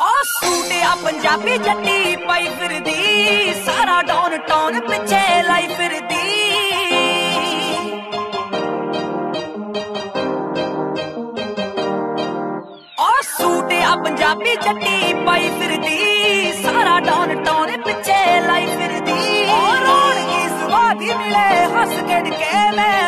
ਆ ਸੂਟ ਆ ਪੰਜਾਬੀ ਜੱਟੀ ਪਾਈ ਫਿਰਦੀ ਸਾਰਾ ਡਾਊਨ ਟਾਊਨ ਪਿੱਛੇ ਲਾਈ ਫਿਰਦੀ ਆ ਸੂਟ ਆ ਪੰਜਾਬੀ ਜੱਟੀ ਪਾਈ ਫਿਰਦੀ ਸਾਰਾ ਡਾਊਨ ਟਾਊਨ ਪਿੱਛੇ ਲਾਈ ਫਿਰਦੀ ਉਹ ਰੌਣਕੀ ਸੁਭਾਗੀ ਮਿਲੇ ਹੱਸ ਖੇਡ ਕੇ ਮੈਂ